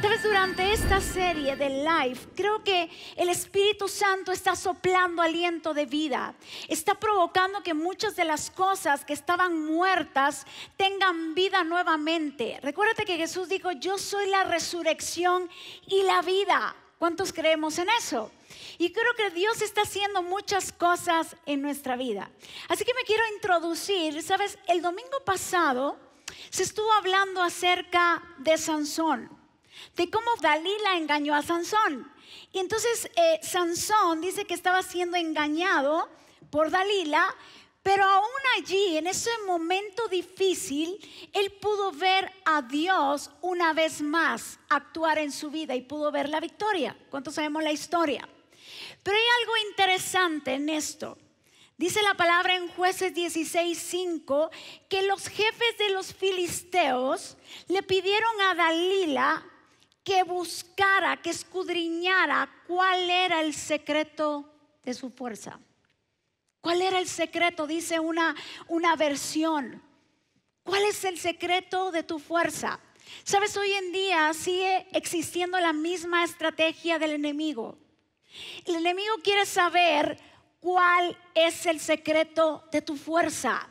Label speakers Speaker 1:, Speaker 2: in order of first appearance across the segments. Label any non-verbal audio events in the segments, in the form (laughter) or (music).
Speaker 1: Sabes, durante esta serie de live, creo que el Espíritu Santo está soplando aliento de vida. Está provocando que muchas de las cosas que estaban muertas tengan vida nuevamente. Recuérdate que Jesús dijo, yo soy la resurrección y la vida. ¿Cuántos creemos en eso? Y creo que Dios está haciendo muchas cosas en nuestra vida. Así que me quiero introducir, sabes, el domingo pasado se estuvo hablando acerca de Sansón de cómo Dalila engañó a Sansón. Y entonces eh, Sansón dice que estaba siendo engañado por Dalila, pero aún allí, en ese momento difícil, él pudo ver a Dios una vez más actuar en su vida y pudo ver la victoria. ¿Cuántos sabemos la historia? Pero hay algo interesante en esto. Dice la palabra en jueces 16:5 que los jefes de los filisteos le pidieron a Dalila que buscara, que escudriñara cuál era el secreto de su fuerza. ¿Cuál era el secreto? Dice una, una versión. ¿Cuál es el secreto de tu fuerza? Sabes, hoy en día sigue existiendo la misma estrategia del enemigo. El enemigo quiere saber cuál es el secreto de tu fuerza.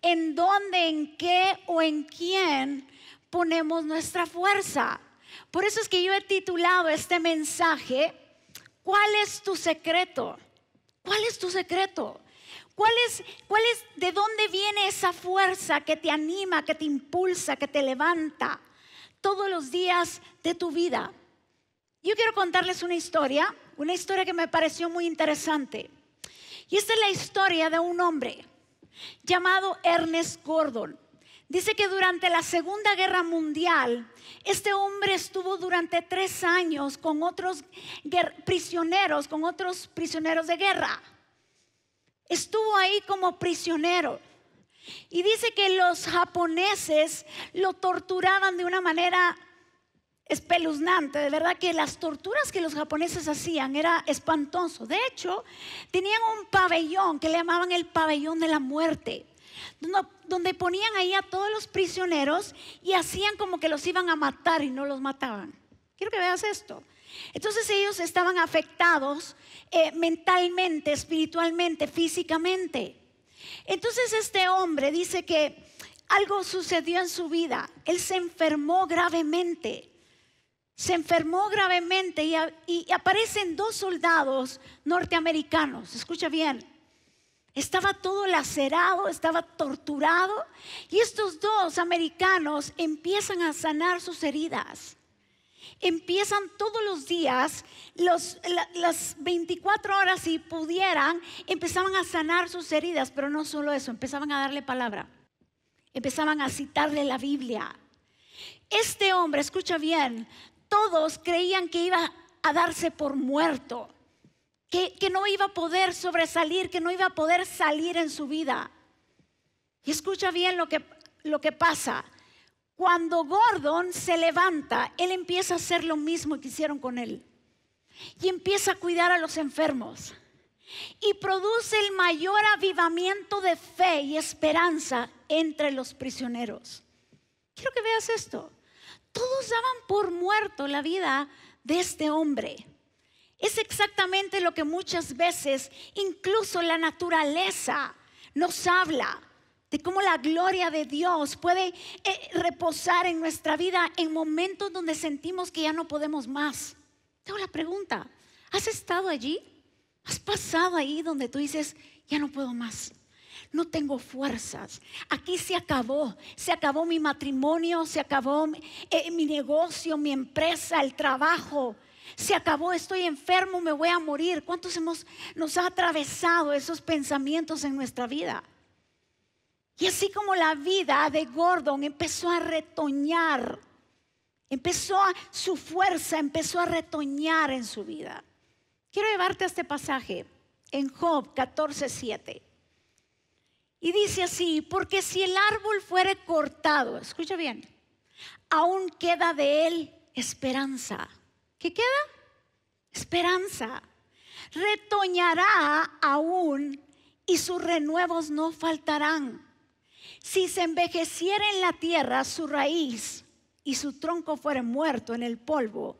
Speaker 1: En dónde, en qué o en quién ponemos nuestra fuerza. Por eso es que yo he titulado este mensaje, ¿cuál es tu secreto? ¿Cuál es tu secreto? ¿Cuál es, ¿Cuál es, de dónde viene esa fuerza que te anima, que te impulsa, que te levanta todos los días de tu vida? Yo quiero contarles una historia, una historia que me pareció muy interesante. Y esta es la historia de un hombre llamado Ernest Gordon. Dice que durante la Segunda Guerra Mundial, este hombre estuvo durante tres años con otros prisioneros, con otros prisioneros de guerra. Estuvo ahí como prisionero. Y dice que los japoneses lo torturaban de una manera espeluznante. De verdad que las torturas que los japoneses hacían era espantoso. De hecho, tenían un pabellón que le llamaban el pabellón de la muerte donde ponían ahí a todos los prisioneros y hacían como que los iban a matar y no los mataban. Quiero que veas esto. Entonces ellos estaban afectados eh, mentalmente, espiritualmente, físicamente. Entonces este hombre dice que algo sucedió en su vida. Él se enfermó gravemente. Se enfermó gravemente y, y aparecen dos soldados norteamericanos. Escucha bien estaba todo lacerado, estaba torturado. Y estos dos americanos empiezan a sanar sus heridas. Empiezan todos los días, las 24 horas si pudieran, empezaban a sanar sus heridas, pero no solo eso, empezaban a darle palabra, empezaban a citarle la Biblia. Este hombre, escucha bien, todos creían que iba a darse por muerto que, no iba a poder sobresalir, que no iba a poder salir en su vida. Y escucha bien lo que, lo que pasa. Cuando Gordon se levanta, él empieza a hacer lo mismo que hicieron con él. Y empieza a cuidar a los enfermos. Y produce el mayor avivamiento de fe y esperanza entre los prisioneros. Quiero que veas esto. Todos daban por muerto la vida de este hombre. Es exactamente lo que muchas veces incluso la naturaleza nos habla de cómo la gloria de Dios puede eh, reposar en nuestra vida en momentos donde sentimos que ya no podemos más. Tengo la pregunta, ¿has estado allí? ¿Has pasado ahí donde tú dices, ya no puedo más? No tengo fuerzas. Aquí se acabó. Se acabó mi matrimonio, se acabó eh, mi negocio, mi empresa, el trabajo se acabó, estoy enfermo, me voy a morir. ¿Cuántos hemos, nos ha atravesado esos pensamientos en nuestra vida? Y así como la vida de Gordon empezó a retoñar, empezó a, su fuerza empezó a retoñar en su vida. Quiero llevarte a este pasaje en Job 14:7. Y dice así, porque si el árbol fuere cortado, escucha bien, aún queda de él esperanza. ¿Qué queda? Esperanza. Retoñará aún y sus renuevos no faltarán. Si se envejeciera en la tierra su raíz y su tronco fuere muerto en el polvo,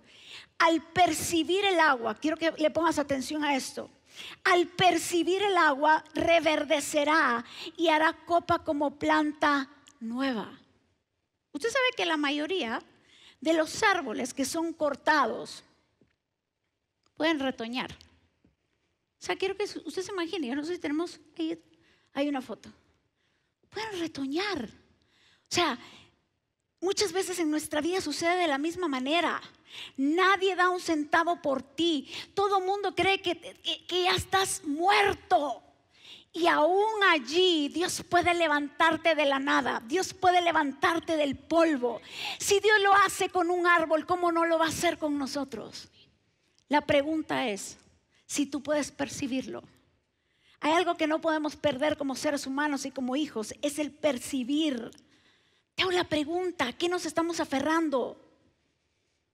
Speaker 1: al percibir el agua, quiero que le pongas atención a esto, al percibir el agua reverdecerá y hará copa como planta nueva. Usted sabe que la mayoría de los árboles que son cortados pueden retoñar. O sea, quiero que usted se imagine, yo no sé si tenemos, ahí hay una foto. Pueden retoñar. O sea, muchas veces en nuestra vida sucede de la misma manera. Nadie da un centavo por ti. Todo mundo cree que, que, ya estás muerto. Y aún allí Dios puede levantarte de la nada. Dios puede levantarte del polvo. Si Dios lo hace con un árbol, ¿cómo no lo va a hacer con nosotros? La pregunta es si tú puedes percibirlo. Hay algo que no podemos perder como seres humanos y como hijos, es el percibir. Te hago la pregunta, ¿a qué nos estamos aferrando?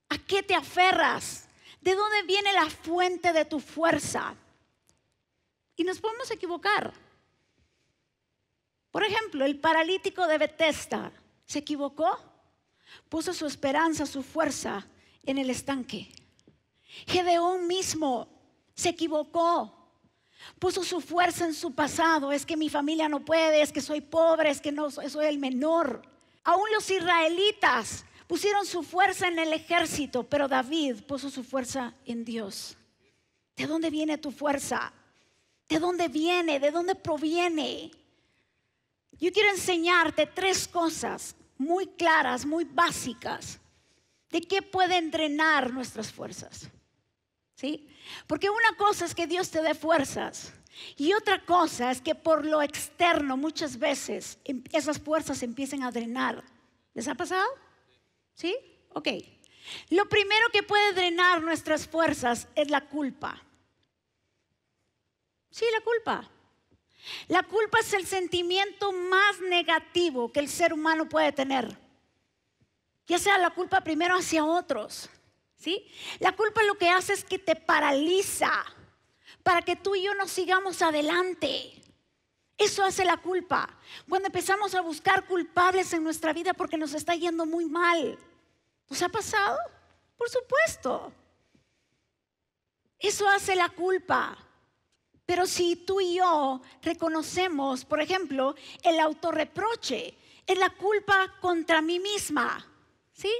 Speaker 1: ¿A qué te aferras? ¿De dónde viene la fuente de tu fuerza? Y nos podemos equivocar. Por ejemplo, el paralítico de Bethesda se equivocó, puso su esperanza, su fuerza en el estanque. Gedeón mismo se equivocó, puso su fuerza en su pasado, es que mi familia no puede, es que soy pobre, es que no soy el menor. Aún los israelitas pusieron su fuerza en el ejército, pero David puso su fuerza en Dios. ¿De dónde viene tu fuerza? ¿De dónde viene? ¿De dónde proviene? Yo quiero enseñarte tres cosas muy claras, muy básicas, de qué pueden drenar nuestras fuerzas. ¿Sí? Porque una cosa es que Dios te dé fuerzas y otra cosa es que por lo externo muchas veces em, esas fuerzas empiecen a drenar. ¿Les ha pasado? ¿Sí? Ok. Lo primero que puede drenar nuestras fuerzas es la culpa. Sí, la culpa. La culpa es el sentimiento más negativo que el ser humano puede tener. Ya sea la culpa primero hacia otros. ¿Sí? La culpa lo que hace es que te paraliza para que tú y yo no sigamos adelante. Eso hace la culpa. Cuando empezamos a buscar culpables en nuestra vida porque nos está yendo muy mal. ¿Nos ha pasado? Por supuesto. Eso hace la culpa. Pero si tú y yo reconocemos, por ejemplo, el autorreproche, es la culpa contra mí misma. ¿Sí?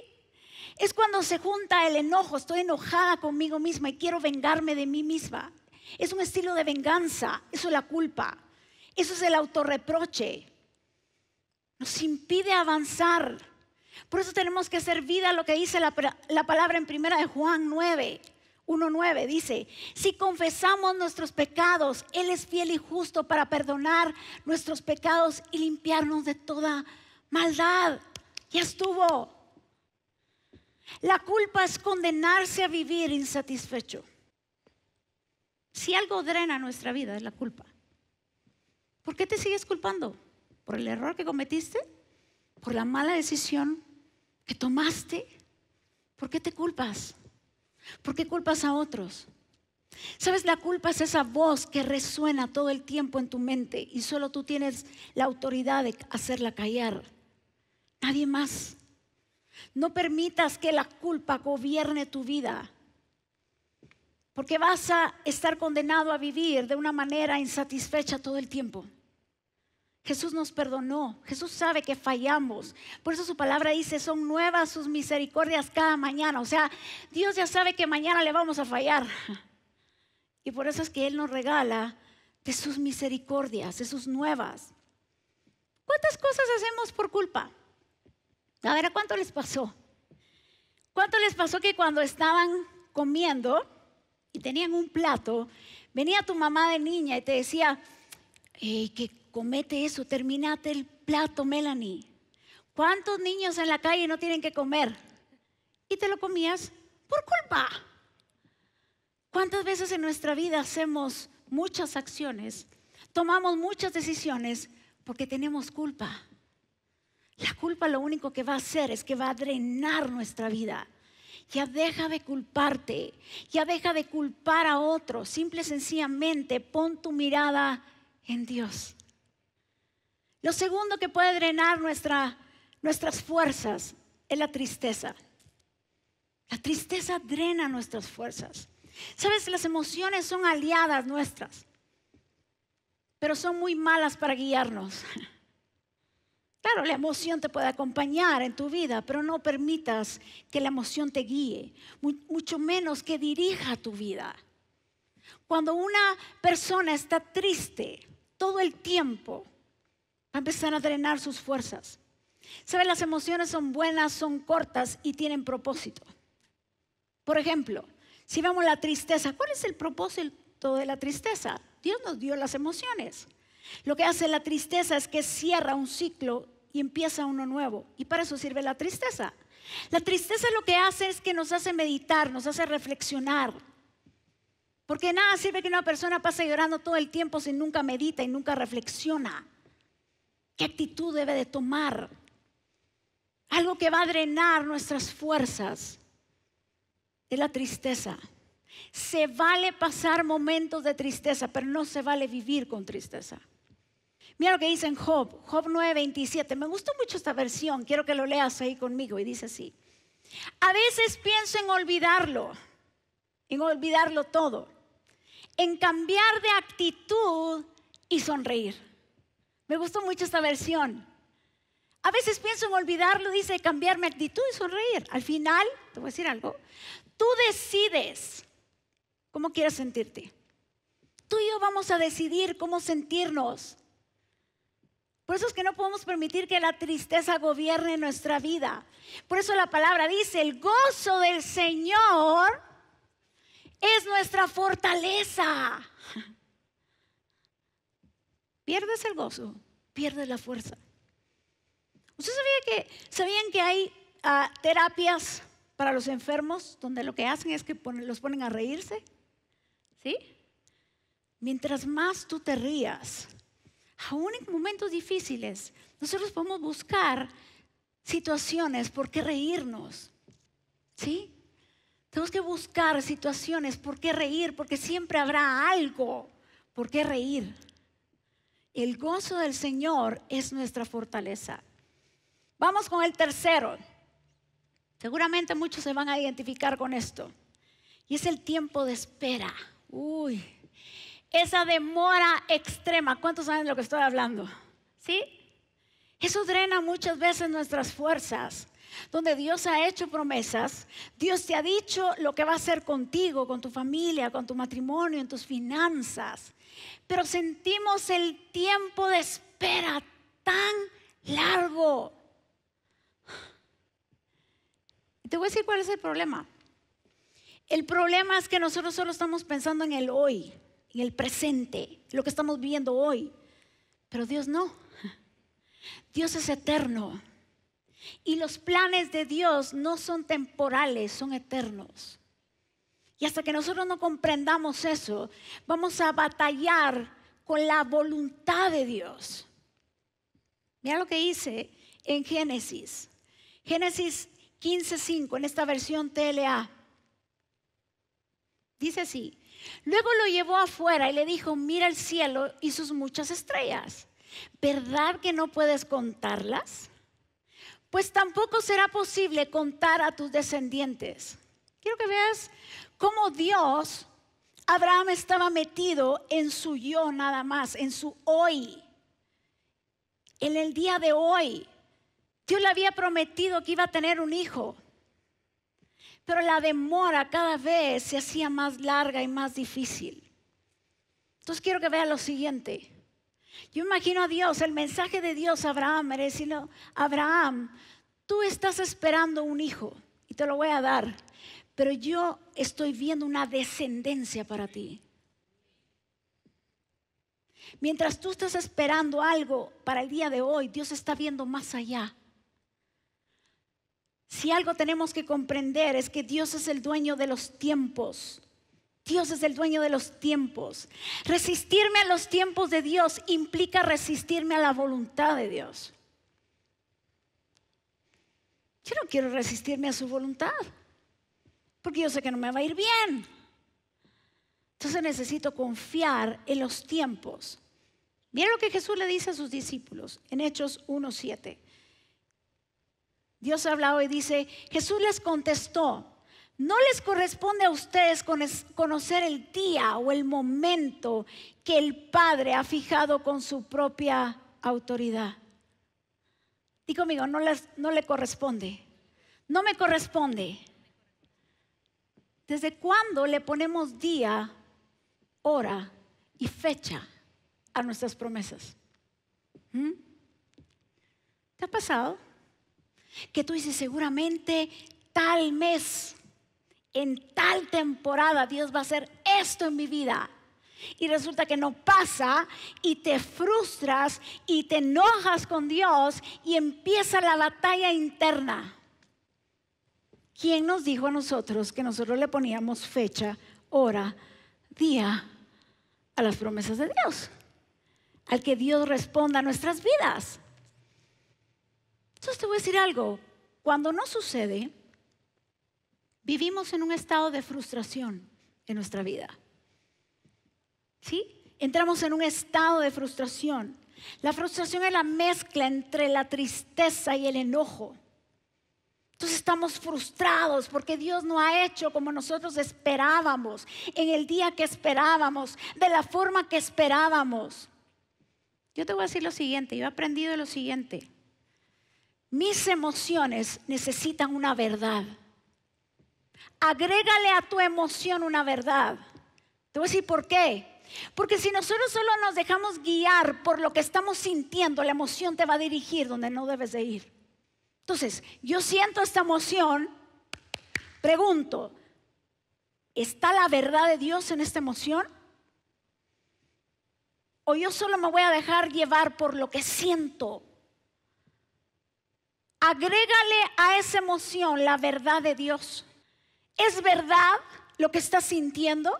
Speaker 1: Es cuando se junta el enojo, estoy enojada conmigo misma y quiero vengarme de mí misma. Es un estilo de venganza, eso es la culpa, eso es el autorreproche. Nos impide avanzar. Por eso tenemos que hacer vida lo que dice la, palabra en primera de Juan 9. 1.9 dice, si confesamos nuestros pecados, Él es fiel y justo para perdonar nuestros pecados y limpiarnos de toda maldad. Ya estuvo. La culpa es condenarse a vivir insatisfecho. Si algo drena nuestra vida es la culpa. ¿Por qué te sigues culpando? ¿Por el error que cometiste? ¿Por la mala decisión que tomaste? ¿Por qué te culpas? ¿Por qué culpas a otros? Sabes, la culpa es esa voz que resuena todo el tiempo en tu mente y solo tú tienes la autoridad de hacerla callar. Nadie más. No permitas que la culpa gobierne tu vida, porque vas a estar condenado a vivir de una manera insatisfecha todo el tiempo. Jesús nos perdonó, Jesús sabe que fallamos, por eso su palabra dice, son nuevas sus misericordias cada mañana, o sea, Dios ya sabe que mañana le vamos a fallar. Y por eso es que Él nos regala de sus misericordias, de sus nuevas. ¿Cuántas cosas hacemos por culpa? A ver, ¿a cuánto les pasó? ¿Cuánto les pasó que cuando estaban comiendo y tenían un plato, venía tu mamá de niña y te decía, que comete eso, terminate el plato, Melanie. ¿Cuántos niños en la calle no tienen que comer? Y te lo comías por culpa. ¿Cuántas veces en nuestra vida hacemos muchas acciones, tomamos muchas decisiones porque tenemos culpa? La culpa lo único que va a hacer es que va a drenar nuestra vida. Ya deja de culparte, ya deja de culpar a otros. Simple y sencillamente pon tu mirada en Dios. Lo segundo que puede drenar nuestra, nuestras fuerzas es la tristeza. La tristeza drena nuestras fuerzas. Sabes, las emociones son aliadas nuestras, pero son muy malas para guiarnos. (laughs) Claro, la emoción te puede acompañar en tu vida, pero no permitas que la emoción te guíe, mucho menos que dirija tu vida. Cuando una persona está triste todo el tiempo, va a empezar a drenar sus fuerzas. ¿Sabes? Las emociones son buenas, son cortas y tienen propósito. Por ejemplo, si vemos la tristeza, ¿cuál es el propósito de la tristeza? Dios nos dio las emociones. Lo que hace la tristeza es que cierra un ciclo y empieza uno nuevo. Y para eso sirve la tristeza. La tristeza lo que hace es que nos hace meditar, nos hace reflexionar. Porque nada sirve que una persona pase llorando todo el tiempo si nunca medita y nunca reflexiona. ¿Qué actitud debe de tomar? Algo que va a drenar nuestras fuerzas es la tristeza. Se vale pasar momentos de tristeza, pero no se vale vivir con tristeza. Mira lo que dice en Job, Job 9:27. Me gustó mucho esta versión, quiero que lo leas ahí conmigo y dice así. A veces pienso en olvidarlo, en olvidarlo todo, en cambiar de actitud y sonreír. Me gustó mucho esta versión. A veces pienso en olvidarlo, dice, cambiar mi actitud y sonreír. Al final, te voy a decir algo, tú decides cómo quieres sentirte. Tú y yo vamos a decidir cómo sentirnos. Por eso es que no podemos permitir que la tristeza gobierne nuestra vida. Por eso la palabra dice, el gozo del Señor es nuestra fortaleza. Pierdes el gozo, pierdes la fuerza. ¿Usted sabía que, sabían que hay ah, terapias para los enfermos donde lo que hacen es que los ponen a reírse? ¿Sí? Mientras más tú te rías, aún en momentos difíciles, nosotros podemos buscar situaciones por qué reírnos. ¿Sí? Tenemos que buscar situaciones por qué reír, porque siempre habrá algo por qué reír. El gozo del Señor es nuestra fortaleza. Vamos con el tercero. Seguramente muchos se van a identificar con esto. Y es el tiempo de espera. Uy, esa demora extrema. ¿Cuántos saben de lo que estoy hablando? ¿Sí? Eso drena muchas veces nuestras fuerzas. Donde Dios ha hecho promesas, Dios te ha dicho lo que va a hacer contigo, con tu familia, con tu matrimonio, en tus finanzas. Pero sentimos el tiempo de espera tan largo. Te voy a decir cuál es el problema. El problema es que nosotros solo estamos pensando en el hoy en el presente, lo que estamos viviendo hoy. Pero Dios no. Dios es eterno. Y los planes de Dios no son temporales, son eternos. Y hasta que nosotros no comprendamos eso, vamos a batallar con la voluntad de Dios. Mira lo que dice en Génesis. Génesis 15:5, en esta versión TLA. Dice así: Luego lo llevó afuera y le dijo, mira el cielo y sus muchas estrellas. ¿Verdad que no puedes contarlas? Pues tampoco será posible contar a tus descendientes. Quiero que veas cómo Dios, Abraham estaba metido en su yo nada más, en su hoy, en el día de hoy. Dios le había prometido que iba a tener un hijo. Pero la demora cada vez se hacía más larga y más difícil. Entonces quiero que vean lo siguiente. Yo imagino a Dios, el mensaje de Dios a Abraham era Abraham, tú estás esperando un hijo y te lo voy a dar, pero yo estoy viendo una descendencia para ti. Mientras tú estás esperando algo para el día de hoy, Dios está viendo más allá. Si algo tenemos que comprender es que Dios es el dueño de los tiempos. Dios es el dueño de los tiempos. Resistirme a los tiempos de Dios implica resistirme a la voluntad de Dios. Yo no quiero resistirme a su voluntad, porque yo sé que no me va a ir bien. Entonces necesito confiar en los tiempos. Mira lo que Jesús le dice a sus discípulos en Hechos 1.7. Dios ha hablado y dice, Jesús les contestó, no les corresponde a ustedes conocer el día o el momento que el Padre ha fijado con su propia autoridad. Dí conmigo, no, no le corresponde. No me corresponde. ¿Desde cuándo le ponemos día, hora y fecha a nuestras promesas? ¿Mm? ¿Te ha pasado? Que tú dices, seguramente tal mes, en tal temporada, Dios va a hacer esto en mi vida. Y resulta que no pasa y te frustras y te enojas con Dios y empieza la batalla interna. ¿Quién nos dijo a nosotros que nosotros le poníamos fecha, hora, día a las promesas de Dios? Al que Dios responda a nuestras vidas. Entonces te voy a decir algo, cuando no sucede, vivimos en un estado de frustración en nuestra vida. ¿Sí? Entramos en un estado de frustración. La frustración es la mezcla entre la tristeza y el enojo. Entonces estamos frustrados porque Dios no ha hecho como nosotros esperábamos, en el día que esperábamos, de la forma que esperábamos. Yo te voy a decir lo siguiente, yo he aprendido lo siguiente. Mis emociones necesitan una verdad. Agrégale a tu emoción una verdad. Te voy a decir por qué. Porque si nosotros solo nos dejamos guiar por lo que estamos sintiendo, la emoción te va a dirigir donde no debes de ir. Entonces, yo siento esta emoción, pregunto, ¿está la verdad de Dios en esta emoción? ¿O yo solo me voy a dejar llevar por lo que siento? agrégale a esa emoción la verdad de Dios. ¿Es verdad lo que estás sintiendo?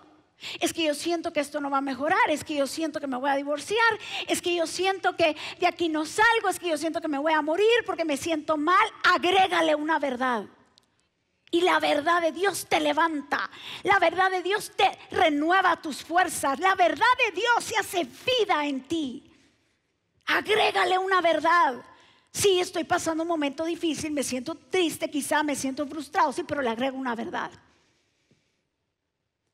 Speaker 1: Es que yo siento que esto no va a mejorar, es que yo siento que me voy a divorciar, es que yo siento que de aquí no salgo, es que yo siento que me voy a morir porque me siento mal. Agrégale una verdad. Y la verdad de Dios te levanta. La verdad de Dios te renueva tus fuerzas. La verdad de Dios se hace vida en ti. Agrégale una verdad. Sí, estoy pasando un momento difícil, me siento triste, quizá me siento frustrado, sí, pero le agrego una verdad.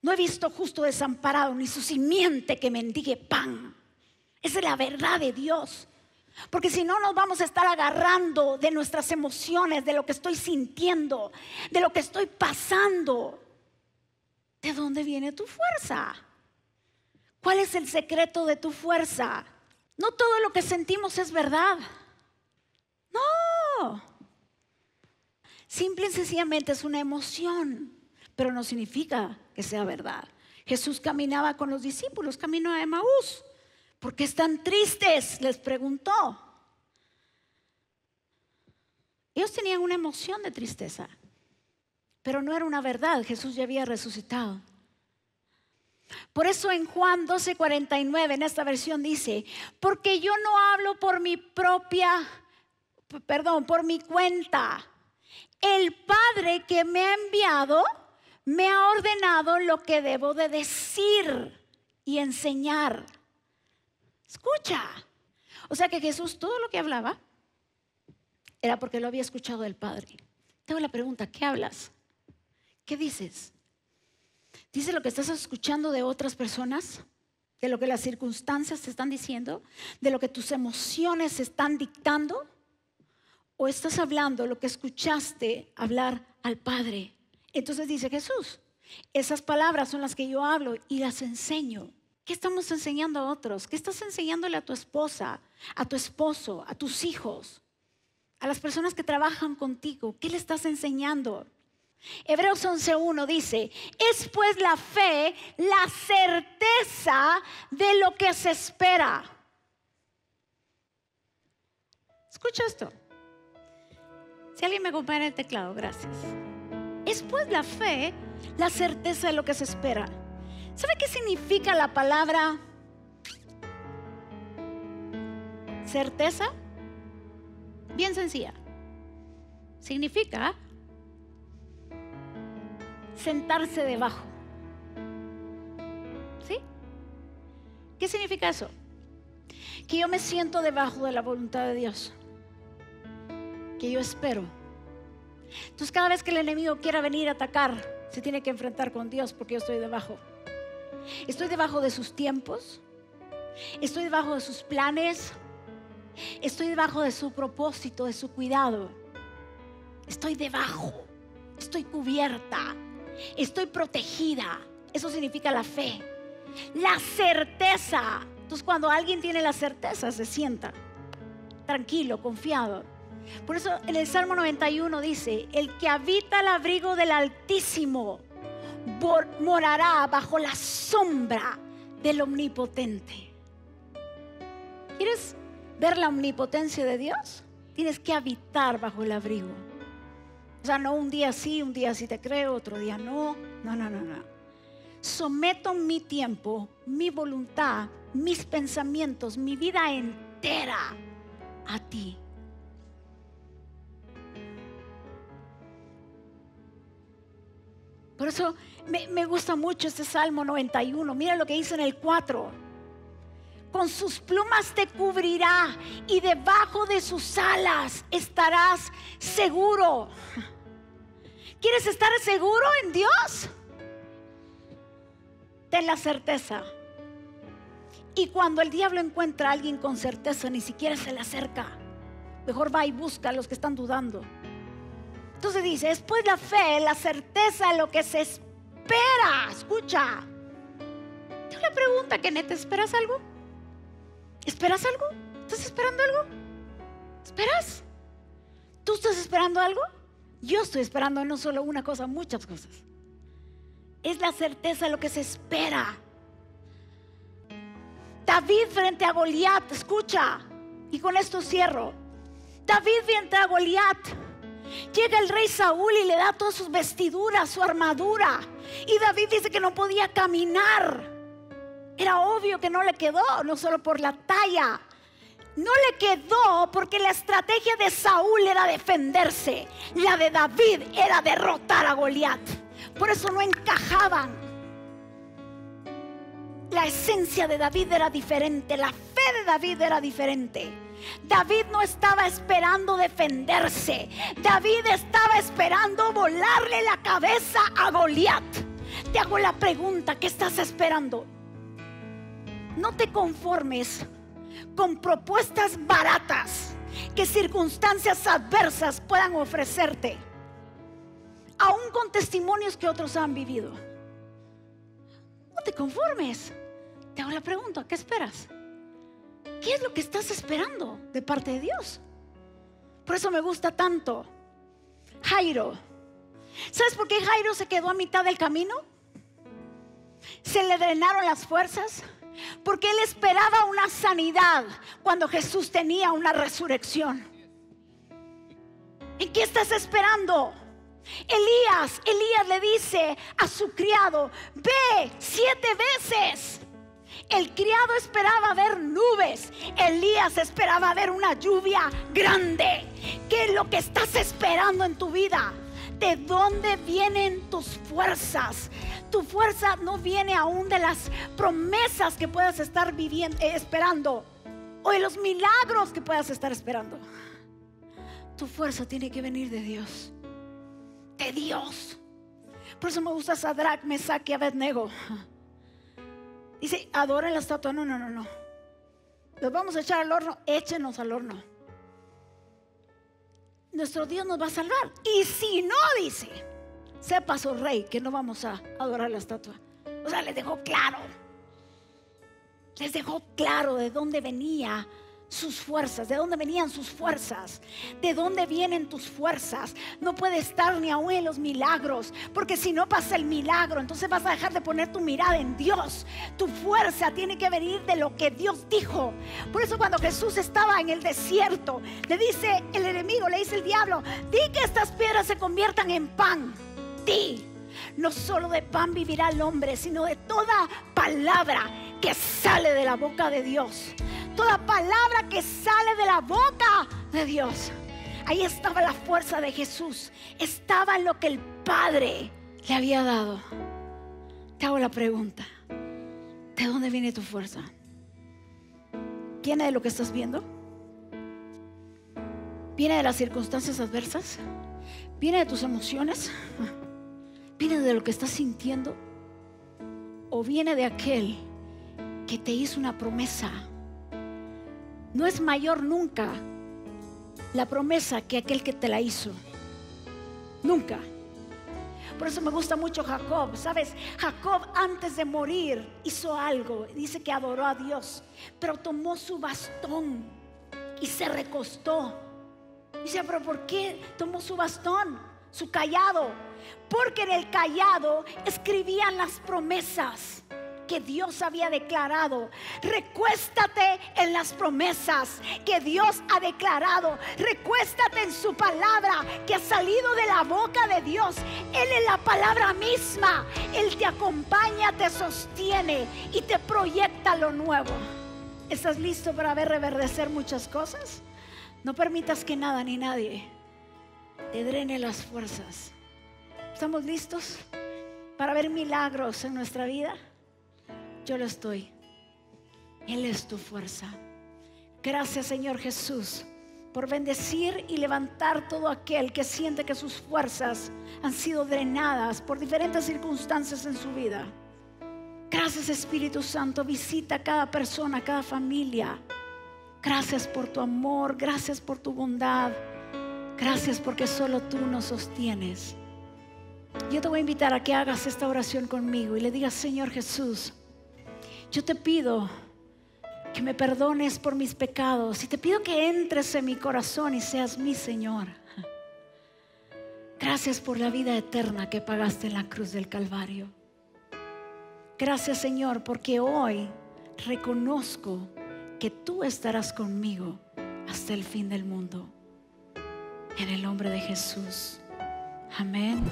Speaker 1: No he visto justo desamparado ni su simiente que mendigue pan. Esa es la verdad de Dios. Porque si no nos vamos a estar agarrando de nuestras emociones, de lo que estoy sintiendo, de lo que estoy pasando. ¿De dónde viene tu fuerza? ¿Cuál es el secreto de tu fuerza? No todo lo que sentimos es verdad. Simple y sencillamente es una emoción, pero no significa que sea verdad. Jesús caminaba con los discípulos, camino a Emaús. ¿Por qué están tristes? Les preguntó. Ellos tenían una emoción de tristeza, pero no era una verdad. Jesús ya había resucitado. Por eso en Juan 12:49, en esta versión dice, porque yo no hablo por mi propia perdón, por mi cuenta. El Padre que me ha enviado me ha ordenado lo que debo de decir y enseñar. Escucha. O sea que Jesús todo lo que hablaba era porque lo había escuchado del Padre. Tengo la pregunta, ¿qué hablas? ¿Qué dices? ¿Dice lo que estás escuchando de otras personas? ¿De lo que las circunstancias te están diciendo? ¿De lo que tus emociones están dictando? O estás hablando lo que escuchaste hablar al Padre. Entonces dice Jesús, esas palabras son las que yo hablo y las enseño. ¿Qué estamos enseñando a otros? ¿Qué estás enseñándole a tu esposa, a tu esposo, a tus hijos, a las personas que trabajan contigo? ¿Qué le estás enseñando? Hebreos 11.1 dice, es pues la fe, la certeza de lo que se espera. Escucha esto. Si alguien me acompaña el teclado, gracias. Es pues la fe, la certeza de lo que se espera. ¿Sabe qué significa la palabra certeza? Bien sencilla. Significa sentarse debajo. ¿Sí? ¿Qué significa eso? Que yo me siento debajo de la voluntad de Dios que yo espero Entonces cada vez que el enemigo quiera venir a atacar, se tiene que enfrentar con Dios porque yo estoy debajo. Estoy debajo de sus tiempos. Estoy debajo de sus planes. Estoy debajo de su propósito, de su cuidado. Estoy debajo. Estoy cubierta. Estoy protegida. Eso significa la fe. La certeza. Entonces cuando alguien tiene la certeza, se sienta tranquilo, confiado. Por eso en el Salmo 91 dice, el que habita el abrigo del Altísimo morará bajo la sombra del Omnipotente. ¿Quieres ver la omnipotencia de Dios? Tienes que habitar bajo el abrigo. O sea, no un día sí, un día sí te creo, otro día no. No, no, no, no. Someto mi tiempo, mi voluntad, mis pensamientos, mi vida entera a ti. Por eso me, gusta mucho este Salmo 91. Mira lo que dice en el 4. Con sus plumas te cubrirá y debajo de sus alas estarás seguro. ¿Quieres estar seguro en Dios? Ten la certeza. Y cuando el diablo encuentra a alguien con certeza, ni siquiera se le acerca. Mejor va y busca a los que están dudando. Entonces dice, es pues la fe, la certeza, lo que se espera. Escucha. Tengo una pregunta, Kenneth, ¿esperas algo? ¿Esperas algo? ¿Estás esperando algo? ¿Esperas? ¿Tú estás esperando algo? Yo estoy esperando no solo una cosa, muchas cosas. Es la certeza lo que se espera. David frente a Goliat, escucha, y con esto cierro. David frente a Goliat Llega el rey Saúl y le da todas sus vestiduras, su armadura. Y David dice que no podía caminar. Era obvio que no le quedó, no solo por la talla. No le quedó porque la estrategia de Saúl era defenderse. La de David era derrotar a Goliat. Por eso no encajaban. La esencia de David era diferente, la fe de David era diferente. David no estaba esperando defenderse. David estaba esperando volarle la cabeza a Goliat. Te hago la pregunta, ¿qué estás esperando? No te conformes con propuestas baratas que circunstancias adversas puedan ofrecerte, aún con testimonios que otros han vivido. No te conformes. Te hago la pregunta, ¿qué esperas? ¿Qué es lo que estás esperando de parte de Dios? Por eso me gusta tanto Jairo. ¿Sabes por qué Jairo se quedó a mitad del camino? Se le drenaron las fuerzas. Porque él esperaba una sanidad cuando Jesús tenía una resurrección. ¿En qué estás esperando? Elías, Elías le dice a su criado, ve siete veces el criado esperaba ver nubes. Elías esperaba ver una lluvia grande. ¿Qué es lo que estás esperando en tu vida? ¿De dónde vienen tus fuerzas? Tu fuerza no viene aún de las promesas que puedas estar viviendo, eh, esperando o de los milagros que puedas estar esperando. Tu fuerza tiene que venir de Dios. De Dios. Por eso me gusta Sadrach, Mesach y Abednego. Dice, adoren la estatua. No, no, no, no. Los vamos a echar al horno. Échenos al horno. Nuestro Dios nos va a salvar. Y si no, dice, sepa su rey que no vamos a adorar la estatua. O sea, les dejó claro. Les dejó claro de dónde venía sus fuerzas, de dónde venían sus fuerzas, de dónde vienen tus fuerzas. No puede estar ni aún en los milagros, porque si no pasa el milagro, entonces vas a dejar de poner tu mirada en Dios. Tu fuerza tiene que venir de lo que Dios dijo. Por eso cuando Jesús estaba en el desierto, le dice el enemigo, le dice el diablo, di que estas piedras se conviertan en pan. Di. No solo de pan vivirá el hombre, sino de toda palabra que sale de la boca de Dios toda palabra que sale de la boca de Dios. Ahí estaba la fuerza de Jesús. Estaba lo que el Padre le había dado. Te hago la pregunta. ¿De dónde viene tu fuerza? ¿Viene de lo que estás viendo? ¿Viene de las circunstancias adversas? ¿Viene de tus emociones? ¿Viene de lo que estás sintiendo? ¿O viene de aquel que te hizo una promesa? No es mayor nunca la promesa que aquel que te la hizo. Nunca. Por eso me gusta mucho Jacob. ¿Sabes? Jacob antes de morir hizo algo. Dice que adoró a Dios. Pero tomó su bastón y se recostó. Dice, pero ¿por qué tomó su bastón? Su callado. Porque en el callado escribían las promesas que Dios había declarado. Recuéstate en las promesas que Dios ha declarado. Recuéstate en su palabra que ha salido de la boca de Dios. Él es la palabra misma. Él te acompaña, te sostiene y te proyecta lo nuevo. ¿Estás listo para ver reverdecer muchas cosas? No permitas que nada ni nadie te drene las fuerzas. ¿Estamos listos para ver milagros en nuestra vida? Yo lo estoy. Él es tu fuerza. Gracias Señor Jesús por bendecir y levantar todo aquel que siente que sus fuerzas han sido drenadas por diferentes circunstancias en su vida. Gracias Espíritu Santo, visita a cada persona, cada familia. Gracias por tu amor, gracias por tu bondad. Gracias porque solo tú nos sostienes. Yo te voy a invitar a que hagas esta oración conmigo y le digas, Señor Jesús, yo te pido que me perdones por mis pecados y te pido que entres en mi corazón y seas mi Señor. Gracias por la vida eterna que pagaste en la cruz del Calvario. Gracias Señor porque hoy reconozco que tú estarás conmigo hasta el fin del mundo. En el nombre de Jesús. Amén.